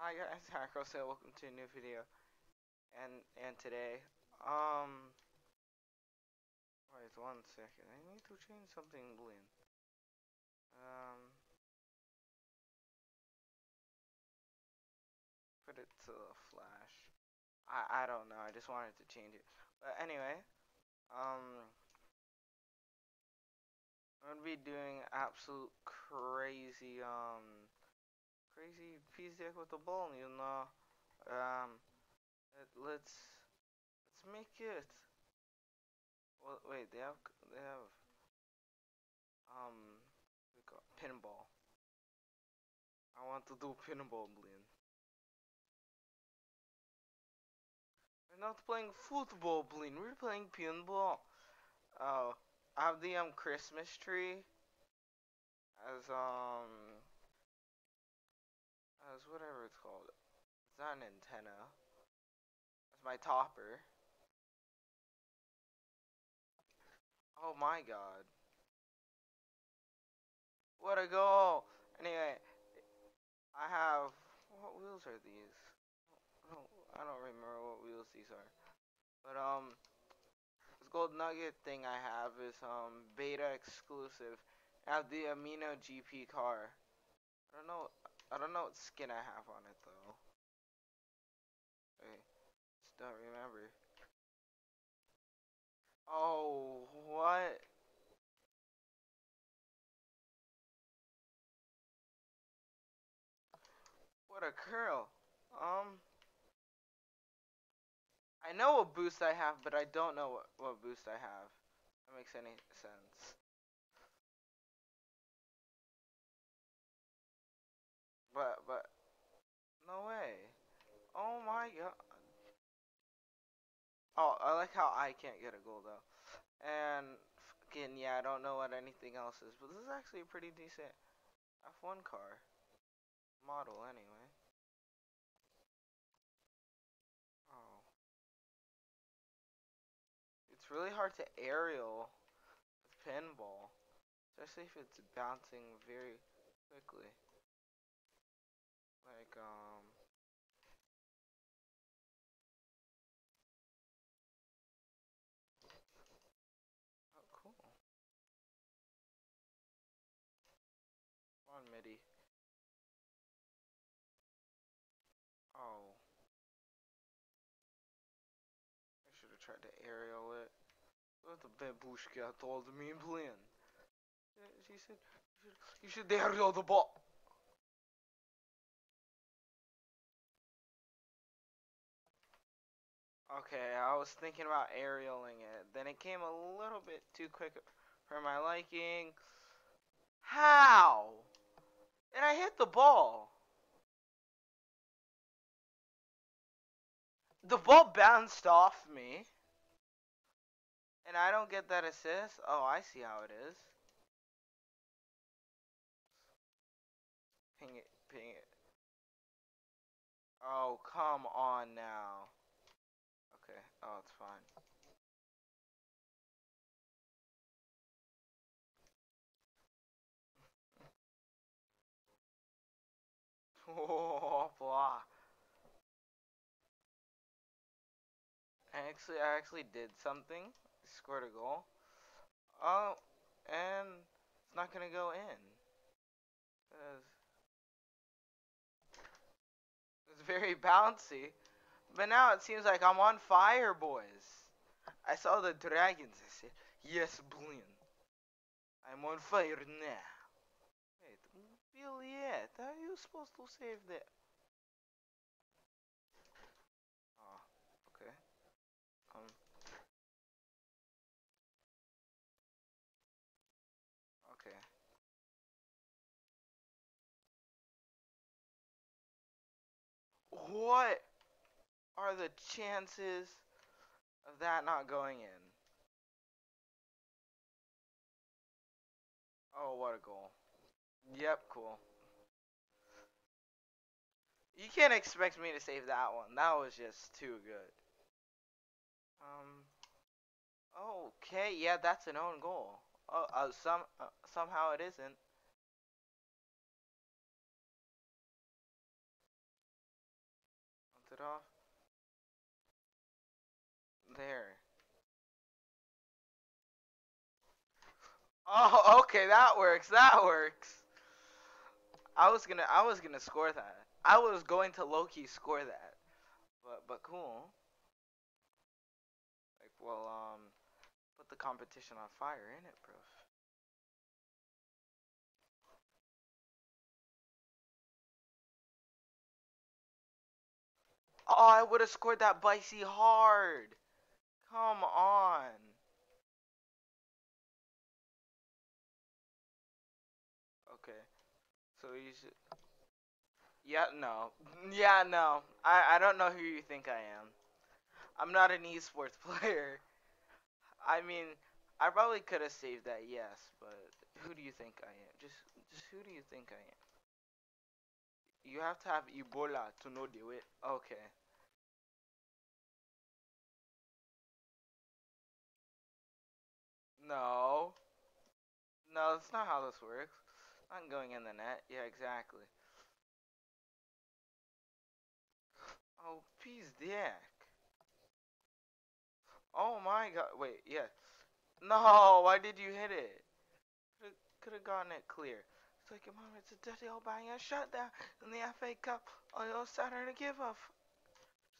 Hi guys, Hackro so welcome to a new video. And and today, um wait one second. I need to change something blend. Um put it to the flash. I I don't know, I just wanted to change it. But anyway, um I'm gonna be doing absolute crazy um crazy physics with the ball, you know. Um, let's let's make it. Well, wait, they have they have um we got pinball. I want to do pinball, Blin. We're not playing football, Blin. We're playing pinball. Oh, I have the um Christmas tree as um whatever it's called. It's not an antenna. It's my topper. Oh my god. What a goal! Anyway, I have what wheels are these? I don't, I don't remember what wheels these are. But um this gold nugget thing I have is um beta exclusive. I have the Animus GP car. I don't know I don't know what skin I have on it though. Wait, just don't remember. Oh, what? What a curl. Um, I know what boost I have, but I don't know what, what boost I have. That makes any sense. But, but, no way. Oh my god. Oh, I like how I can't get a goal though. And, again, yeah, I don't know what anything else is, but this is actually a pretty decent F1 car. Model, anyway. Oh. It's really hard to aerial with pinball, especially if it's bouncing very quickly. Like, um... Oh, cool. On, MIDI. Oh. I should have tried to aerial it. What the babushka told me in plan. She said, you should aerial the ball. Okay, I was thinking about aerialing it. Then it came a little bit too quick for my liking. How? And I hit the ball. The ball bounced off me. And I don't get that assist. Oh, I see how it is. Ping it, ping it. Oh, come on now. Oh, it's fine. Oh, blah. Actually, I actually did something. Scored a goal. Oh, and it's not gonna go in. It's very bouncy. But now it seems like I'm on fire, boys. I saw the dragons. I said, yes, Blin. I'm on fire now. Wait, Juliet, how are you supposed to save that? Oh, okay. Um. Okay. What? Are the chances of that not going in? Oh, what a goal. Yep, cool. You can't expect me to save that one. That was just too good. Um. Okay, yeah, that's an own goal. Oh, uh, some uh, somehow it isn't. it off. Oh, okay, that works. That works. I was gonna, I was gonna score that. I was going to Loki score that, but but cool. Like, well, um, put the competition on fire, in it, bro. Oh, I would have scored that Bicey hard. Come on. So you should. Yeah, no. Yeah, no. I, I don't know who you think I am. I'm not an esports player. I mean, I probably could have saved that, yes, but who do you think I am? Just, just who do you think I am? You have to have Ebola to know the way. Okay. No. No, that's not how this works. I'm going in the net. Yeah, exactly. Oh, peace dick. Oh my god. Wait, yeah. No, why did you hit it? Could have gotten it clear. It's like, mom, it's a dirty old bang a shutdown in the FA Cup oh, on your Saturday give off.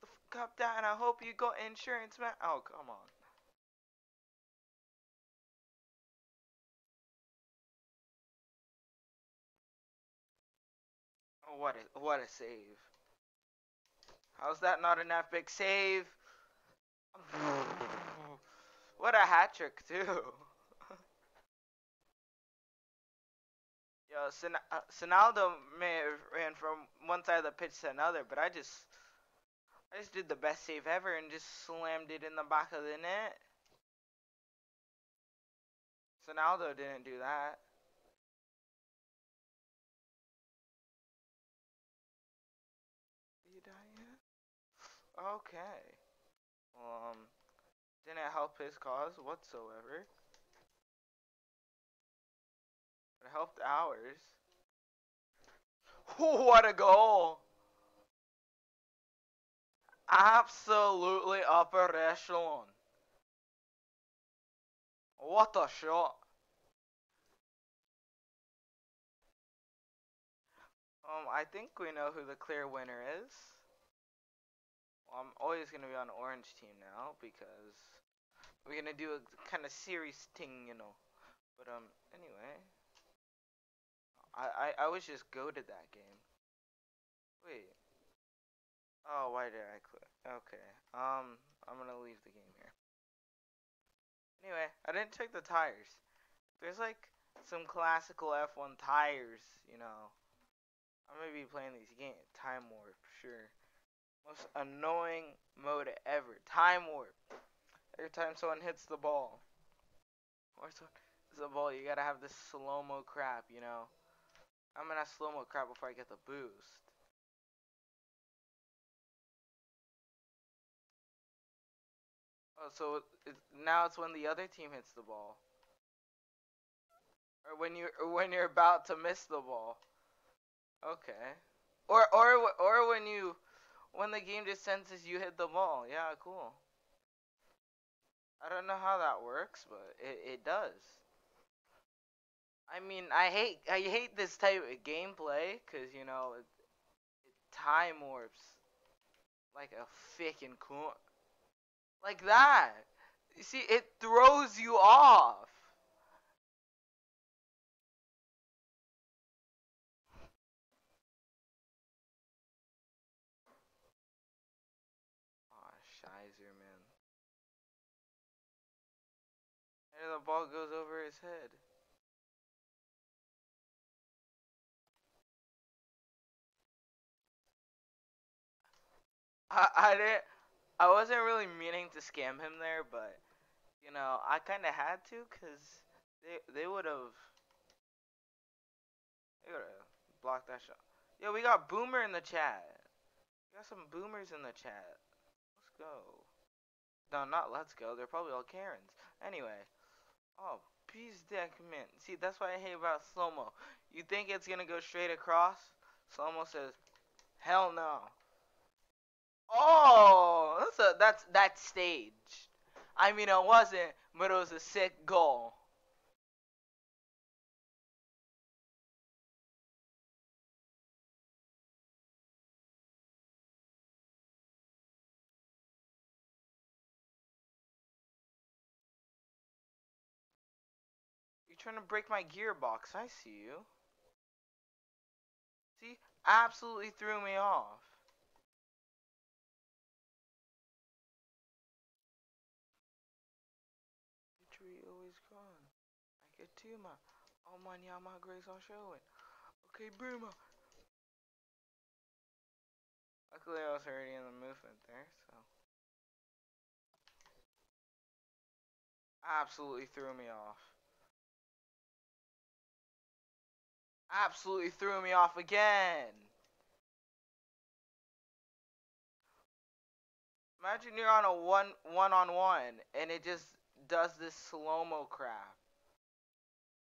The cup down, I hope you got insurance, man. Oh, come on. What a what a save! How's that not an epic save? what a hat trick too. Yo, Sin- uh, Sinaldo may have ran from one side of the pitch to another, but I just, I just did the best save ever and just slammed it in the back of the net. Sinaldo didn't do that. Okay. Um, didn't help his cause whatsoever. It helped ours. What a goal! Absolutely upper echelon. What a shot. Um, I think we know who the clear winner is. Well, I'm always going to be on orange team now because we're going to do a kind of serious thing, you know. But, um, anyway. I, I, I was just go to that game. Wait. Oh, why did I click? Okay. Um, I'm going to leave the game here. Anyway, I didn't check the tires. There's like some classical F1 tires, you know. I'm to be playing these games. Time Warp, sure. Most annoying mode ever. Time warp. Every time someone hits the ball. Or someone hits the ball, you gotta have this slow-mo crap, you know. I'm gonna have slow-mo crap before I get the boost. Oh, so it, now it's when the other team hits the ball. Or when you or when you're about to miss the ball. Okay. Or or or when you when the game just senses you hit the ball. Yeah, cool. I don't know how that works, but it, it does. I mean, I hate I hate this type of gameplay because you know it, it time warps like a cool like that. You see, it throws you off. And the ball goes over his head. I, I didn't. I wasn't really meaning to scam him there, but you know, I kind of had to, cause they they would have they would have blocked that shot. Yo, we got Boomer in the chat. We got some boomers in the chat Let's go. No, not let's go. They're probably all Karens. Anyway. Oh, peace deck mint. See, that's what I hate about slow-mo. You think it's to go straight across? Slow-mo says, hell no. Oh, that's a that's that's staged. I mean, it wasn't, but it was a sick goal. Trying to break my gearbox. I see you. See, absolutely threw me off. Tree always gone. I get to my all my my grace are showing. Okay, boomer. Luckily, I was already in the movement there, so. Absolutely threw me off. Absolutely threw me off again. Imagine you're on a one one on one and it just does this slow mo crap.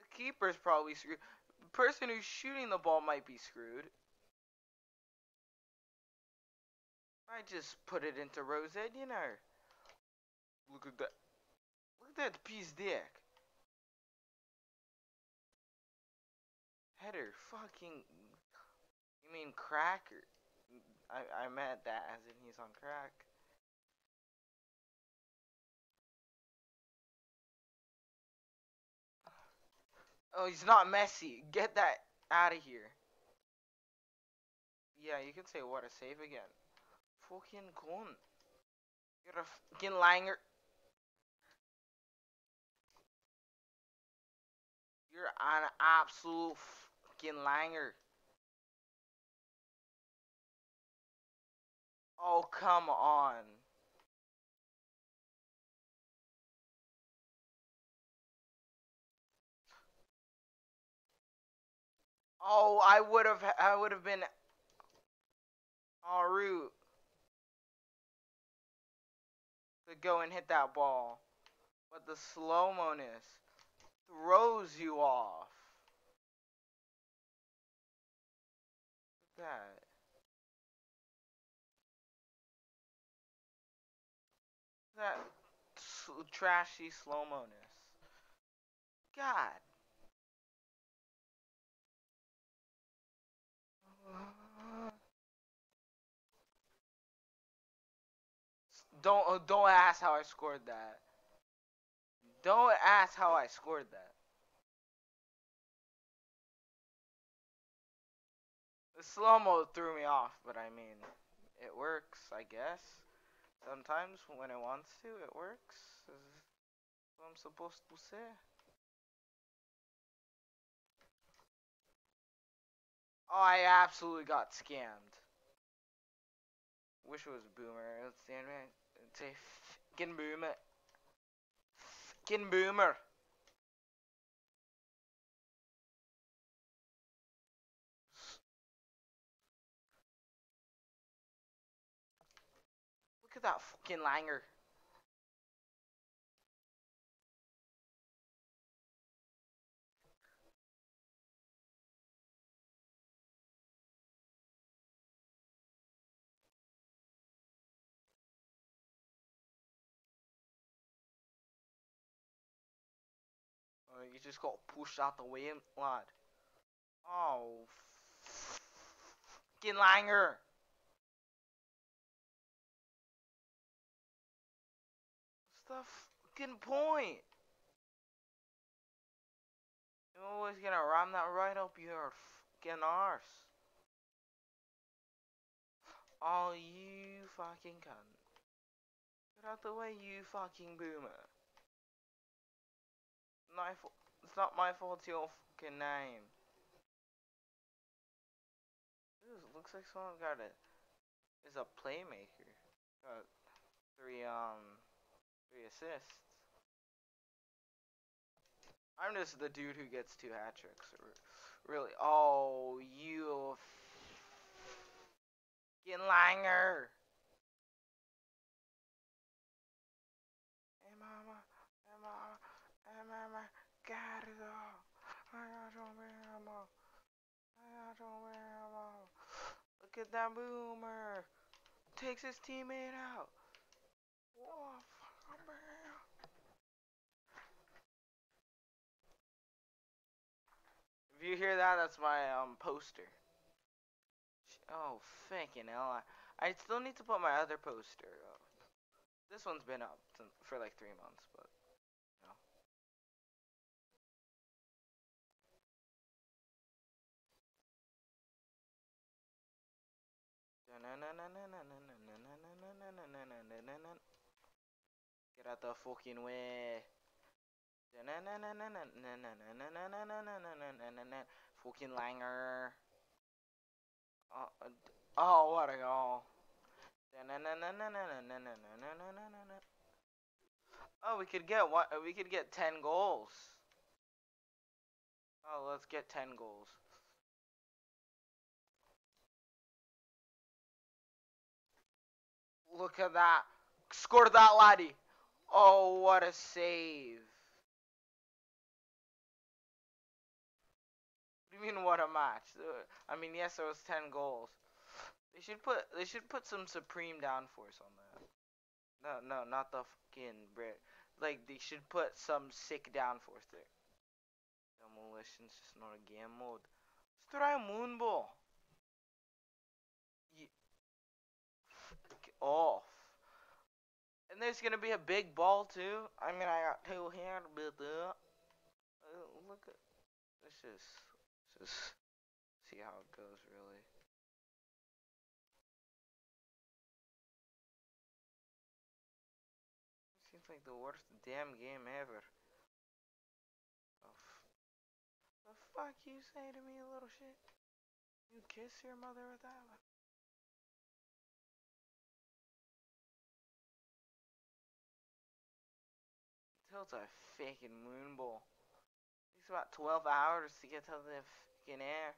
The keeper's probably screwed. The person who's shooting the ball might be screwed. I just put it into Rosette, you know. Look at that. Look at that piece dick. Fucking. You mean cracker? I I meant that as in he's on crack. Oh, he's not messy. Get that out of here. Yeah, you can say what a save again. Fucking cunt. You're a fucking langer. You're an absolute fucking langer. Oh, come on. Oh, I would have I would have been en route to go and hit that ball. But the slow-mo-ness throws you off. That. That trashy slow-mo-ness. God. Don't uh, don't ask how I scored that. Don't ask how I scored that. Slow mo threw me off, but I mean, it works, I guess. Sometimes when it wants to, it works. what I'm supposed to say. Oh, I absolutely got scammed. Wish it was a boomer. Let's stand right. It's a fucking boomer. Fucking boomer. That fucking langer. Uh, you just got pushed out the way, lad. Oh, fucking langer. The fucking point? You're always gonna ram that right up your fucking arse. Oh, you fucking cunt. Get out the way, you fucking boomer my It's not my fault your fucking name. Ooh, looks like someone got it. Is a playmaker. Got three um assists. I'm just the dude who gets two hat tricks. Really? Oh, you fucking langer. got it all. I got your ammo. I got your ammo. Look at that boomer. takes his teammate out. Whoa, If you hear that, that's my um poster. Oh, fucking hell. I, I still need to put my other poster up. This one's been up for like three months, but. Get out the fucking way. Fucking Langer. Oh, uh, oh, what a goal. Oh, we could get what? We could get ten goals. Oh, let's get ten goals. Look at that. Score that laddie. Oh, what a save. you mean what a match? I mean, yes, there was 10 goals. They should put they should put some supreme downforce on that. No, no, not the fucking Brit. Like they should put some sick downforce there. Demolition's just not a game mode. Let's try Moonball. Fuck off. And there's gonna be a big ball too. I mean, I got two here, but uh, uh, look at. Just, let's just see how it goes, really. Seems like the worst damn game ever. Oh, the fuck you say to me, little shit? You kiss your mother with that one? Tilt's a fucking moonball. Takes about 12 hours to get to the fucking air.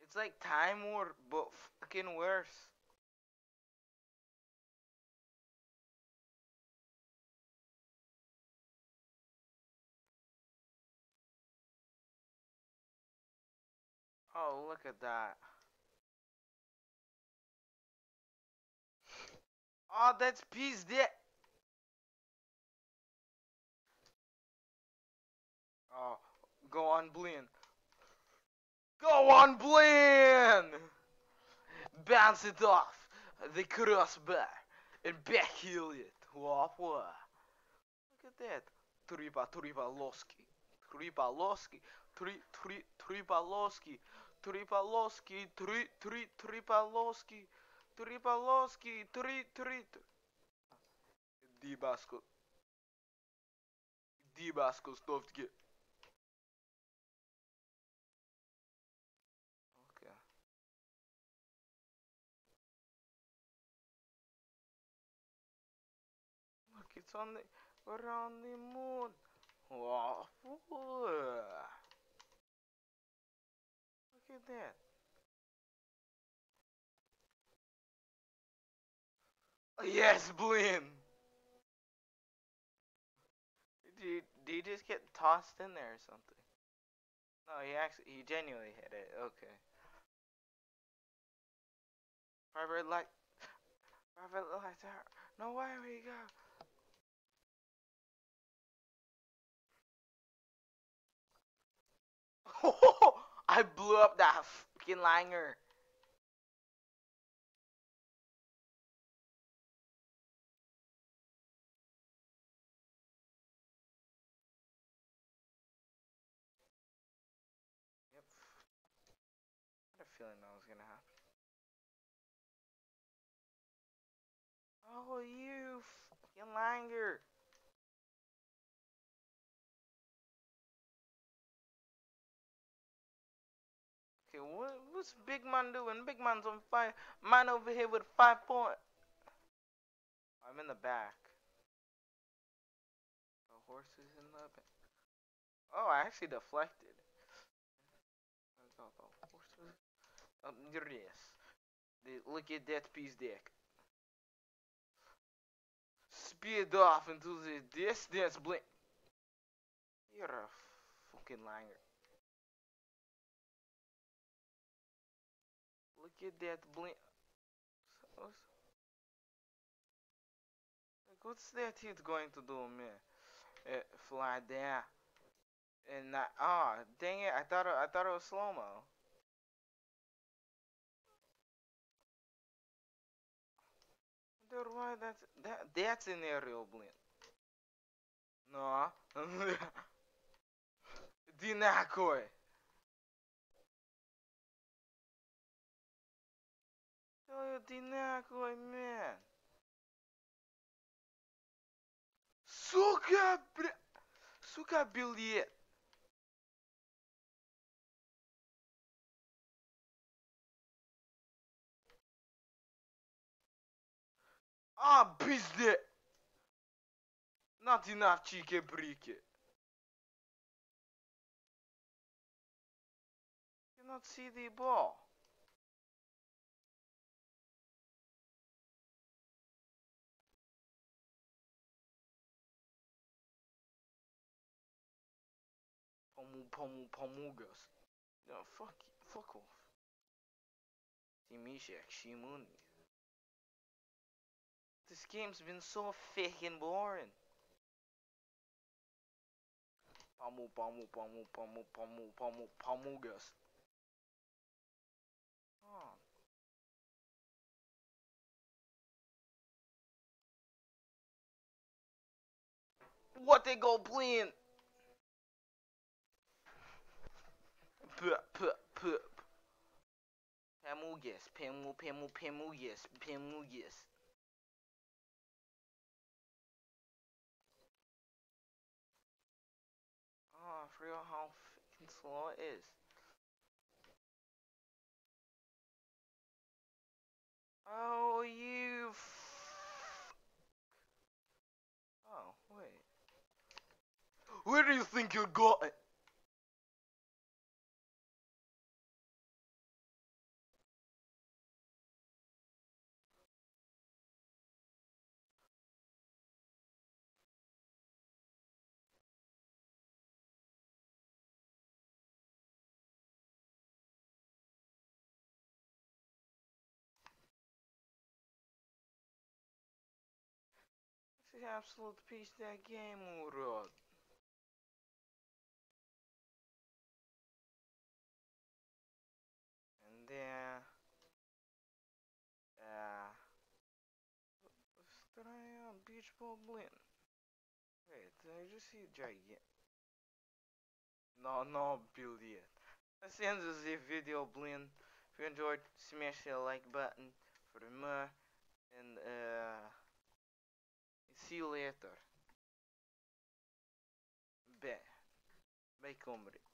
It's like Time Warp, but fucking worse. Oh, look at that. Oh, that's piece dick. Oh, go on, Blin. Go on, Blin! Bounce it off the crossbar and backheel it. Whoop, whoop. Look at that. Tripa, Tripaloski. Tripaloski. Tri, tri, Tripaloski. Tripaloski. Tri, tri, Tripaloski. Tripaloski. Tri, tri. Dibasco. Dibasco Stovtke. Okay. Look, it's on the on the moon. Wow. Look at that. Yes, Blim! Did did you just get tossed in there or something? No, he actually he genuinely hit it. Okay. Private light. Private light tower. No way we go. I blew up that fucking langer. Oh, you fucking langer. Okay, what, what's Big Man doing? Big Man's on fire. Man over here with five point. I'm in the back. The horse is in the back. Oh, I actually deflected. Oh, the, look at that piece deck speed off into the distance, blink. You're a fucking liar. Look at that blink. What's that hit going to do, man? Uh, fly there. And I, oh, dang it! I thought it, I thought it was slow mo. Dude, why that's that that's an aerial blink. No. Dinakoi. Tell you Dinakoi, man. Сука, бля... Сука, билет. А, пизде! Not enough чике брике. Cannot see the ball. Pomu, pomu, pomugas. No, fuck, fuck off. Timishak, Shimuni. This game's been so fucking boring. Pamu, pamu, pamu, pamu, pamu, pamu, pamugas. Oh. What they go playing? Puh, puh, puh. Pamugas, pamu, pamu, pamugas, pamugas. Oh, I forgot how fucking slow it is. Oh, you. Oh, wait. Where do you think you got Absolute piece that game vuruyor. And then uh Strange um, Beach ball Goblin. Wait, did I just see giant? No, no, build yet. That's the end of video, Blin. If you enjoyed, smash the like button for more. And, uh... See you later. Bem, bem.